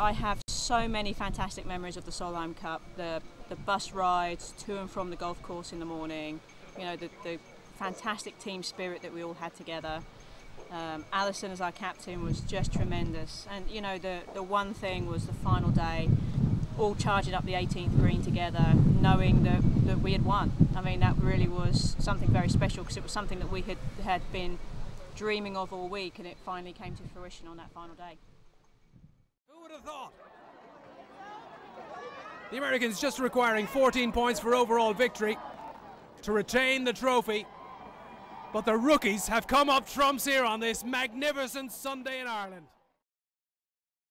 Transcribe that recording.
I have so many fantastic memories of the Solheim Cup. The the bus rides to and from the golf course in the morning. You know the, the fantastic team spirit that we all had together. Um, Alison as our captain was just tremendous, and you know the the one thing was the final day, all charging up the 18th green together, knowing that, that we had won. I mean that really was something very special because it was something that we had had been dreaming of all week, and it finally came to fruition on that final day. Would have thought? The Americans just requiring 14 points for overall victory to retain the trophy. But the rookies have come up trumps here on this magnificent Sunday in Ireland.